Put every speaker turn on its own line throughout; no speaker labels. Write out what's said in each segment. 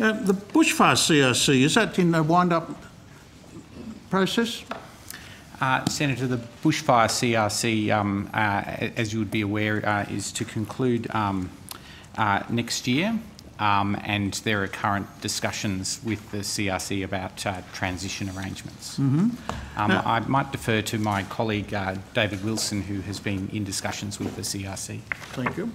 Uh, the bushfire CRC, is that in the wind-up process?
Uh, Senator, the bushfire CRC, um, uh, as you would be aware, uh, is to conclude um, uh, next year, um, and there are current discussions with the CRC about uh, transition arrangements. Um, I might defer to my colleague uh, David Wilson, who has been in discussions with the CRC.
Thank you.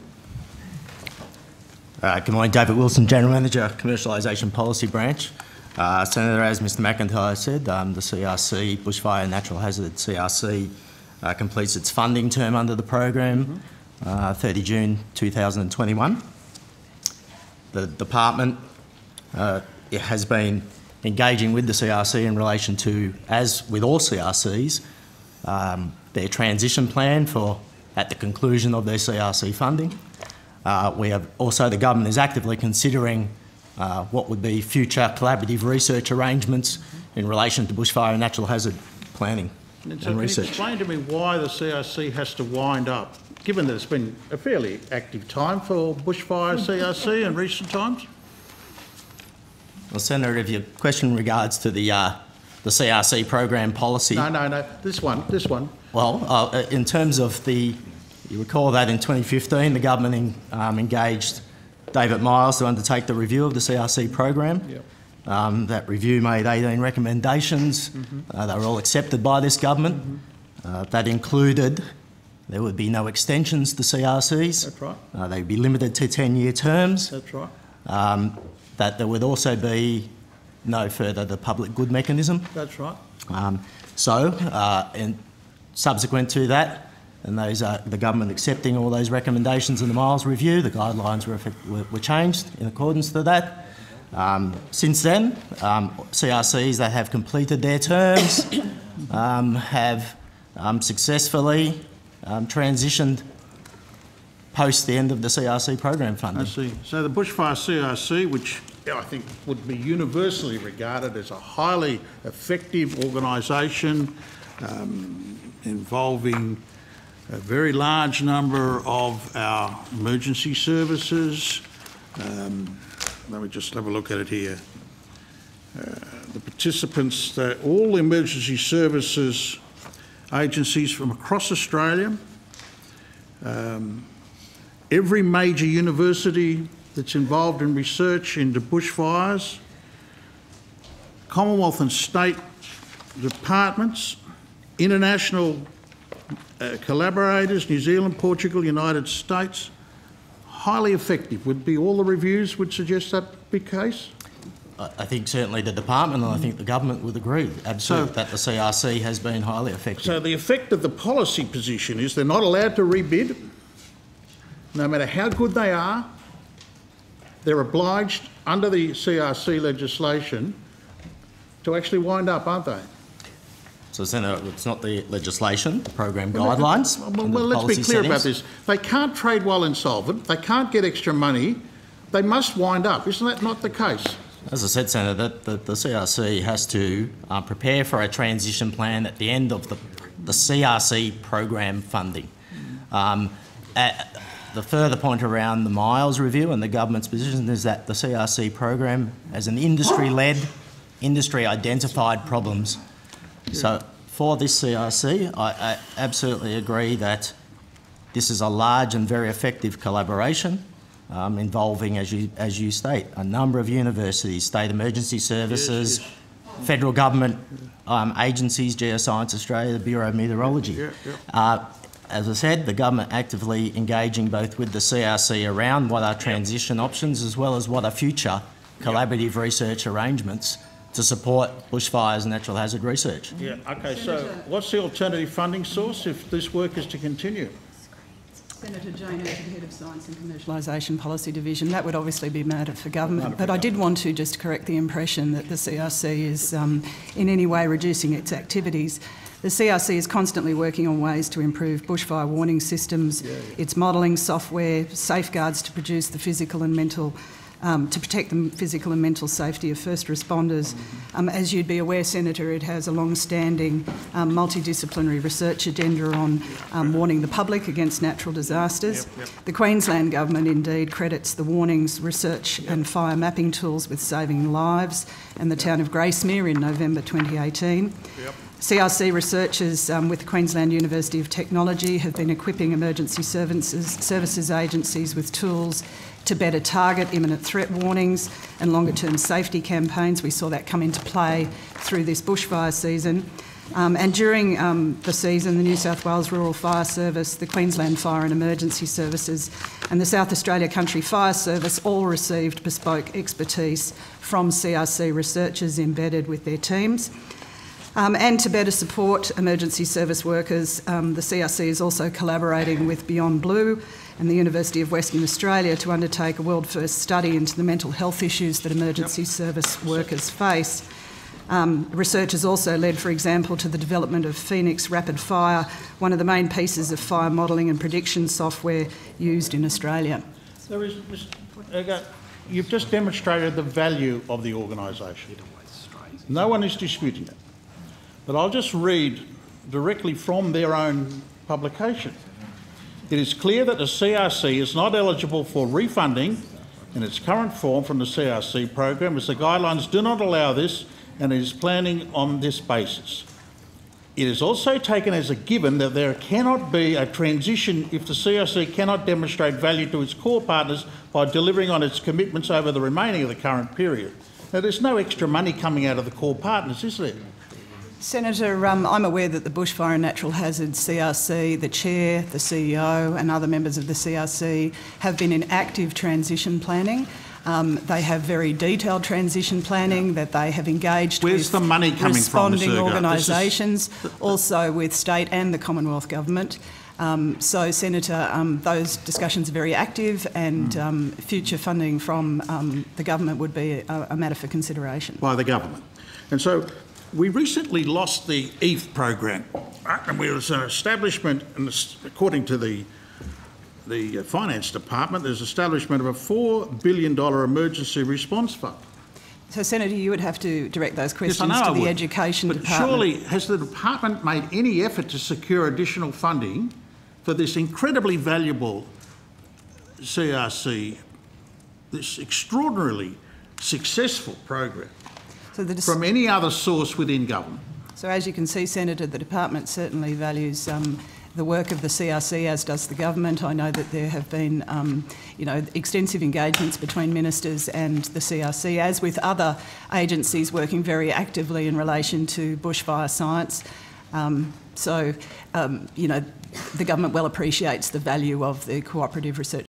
Uh, good morning, David Wilson, General Manager, Commercialisation Policy Branch. Uh, Senator, as Mr McIntyre said, um, the CRC, Bushfire Natural Hazard CRC, uh, completes its funding term under the program, uh, 30 June 2021. The department uh, it has been engaging with the CRC in relation to, as with all CRCs, um, their transition plan for at the conclusion of their CRC funding. Uh, we have also the government is actively considering uh, what would be future collaborative research arrangements in relation to bushfire and natural hazard planning
And
and,
so can you
research.
explain to me why the CRC has to wind up, given that it's been a fairly active time for bushfire CRC in recent times?
Well, Senator, if your question regards to the uh, the CRC program policy,
No, no, no, this one, this one.
well, uh, in terms of the, you recall that in 2015 the government en- um, engaged David Miles to undertake the review of the CRC program.
Yep.
Um, that review made 18 recommendations. Uh, they were all accepted by this government. Uh, that included there would be no extensions to CRCs.
That's right,
Uh, they'd be limited to 10-year terms.
that's right,
Um, that there would also be no further the public good mechanism.
that's right.
Um, so, uh, and subsequent to that, and those uh, the government accepting all those recommendations in the Miles review, the guidelines were, were, were changed in accordance to that. Um, since then, um, CRCs that have completed their terms um, have um, successfully um, transitioned post the end of the CRC program funding.
I see. So the bushfire CRC, which I think would be universally regarded as a highly effective organisation um, involving a very large number of our emergency services. Um, let me just have a look at it here. Uh, the participants, all emergency services agencies from across Australia every major university that's involved in research into bushfires, Commonwealth and state departments, international uh, collaborators, New Zealand, Portugal, United States, highly effective. Would be all the reviews would suggest that be the case?
I I think certainly the department and I think the government would agree absolutely
So-
that the CRC has been highly effective.
So the effect of the policy position is they're not allowed to rebid, no matter how good they are. They're obliged, under the CRC legislation, to actually wind up, aren't they?
So, Senator, it's not the legislation, the program guidelines.
Well, well, let's be clear about this. They can't trade while insolvent, they can't get extra money, they must wind up. Isn't that not the case?
As I said, Senator, that the, the CRC has to uh, prepare for a transition plan at the end of the, the CRC program funding. Um, at- the further point around the Miles review and the government's position is that the CRC program, as an industry-led, industry-identified problems. So for this CRC, I, I absolutely agree that this is a large and very effective collaboration um, involving, as you, as you state, a number of universities, state emergency services, federal government um, agencies, Geoscience Australia, the Bureau of Meteorology.
Yeah, yeah.
Uh, as I said, the government actively engaging both with the CRC around what are transition options as well as what are future collaborative research arrangements to support bushfires and natural hazard research.
Yeah, okay, so what's the alternative funding source if this work is to continue?
Senator Jane Urquhart, Head of Science and Commercialisation Policy Division. That would obviously be a matter for government, but I did want to just correct the impression that the CRC is um, in any way reducing its activities. The CRC is constantly working on ways to improve bushfire warning systems, its modelling software, safeguards to produce the physical and mental um, to protect the physical and mental safety of first responders. Um, as you'd be aware, Senator, it has a long-standing um, multidisciplinary research agenda on um, warning the public against natural disasters. The Queensland Government indeed credits the warnings, research and fire mapping tools with saving lives and the town of Gracemere in November 2018. CRC researchers um, with Queensland University of Technology have been equipping emergency services, services agencies with tools to better target imminent threat warnings and longer term safety campaigns. We saw that come into play through this bushfire season. Um, and during um, the season, the New South Wales Rural Fire Service, the Queensland Fire and Emergency Services, and the South Australia Country Fire Service all received bespoke expertise from CRC researchers embedded with their teams. Um, and to better support emergency service workers, um, the CRC is also collaborating with Beyond Blue and the University of Western Australia to undertake a world first study into the mental health issues that emergency service workers face. Um, research has also led, for example, to the development of Phoenix Rapid Fire, one of the main pieces of fire modelling and prediction software used in Australia.
There is, Mr. Agar, you've just demonstrated the value of the organisation. No one is disputing it. But I'll just read directly from their own publication. It is clear that the CRC is not eligible for refunding in its current form from the CRC program as the guidelines do not allow this and it is planning on this basis. It is also taken as a given that there cannot be a transition if the CRC cannot demonstrate value to its core partners by delivering on its commitments over the remaining of the current period. Now, there's no extra money coming out of the core partners, is there?
Senator, um, I'm aware that the Bushfire and Natural Hazards CRC, the Chair, the CEO, and other members of the CRC have been in active transition planning. Um, they have very detailed transition planning that they have engaged
Where's
with
the money coming
responding
Ergar? This is-
organisations, also with state and the Commonwealth Government. Um, so, Senator, um, those discussions are very active, and um, future funding from um, the government would be a, a matter for consideration.
by the government. And so we recently lost the ETH program, right? and there was an establishment, and according to the the uh, finance department, there's establishment of a $4 billion emergency response fund.
So, Senator, you would have to direct those
Yes,
questions
I
to the. Education
But
Department.
surely, has the department made any effort to secure additional funding for this incredibly valuable CRC, this extraordinarily successful program,
so,
from any other source within government?
so, as you can see, Senator, the department certainly values um, the work of the CRC, as does the government. I know that there have been, um, you know, extensive engagements between ministers and the CRC, as with other agencies working very actively in relation to bushfire science. Um, so, um, you know, the government well appreciates the value of the cooperative research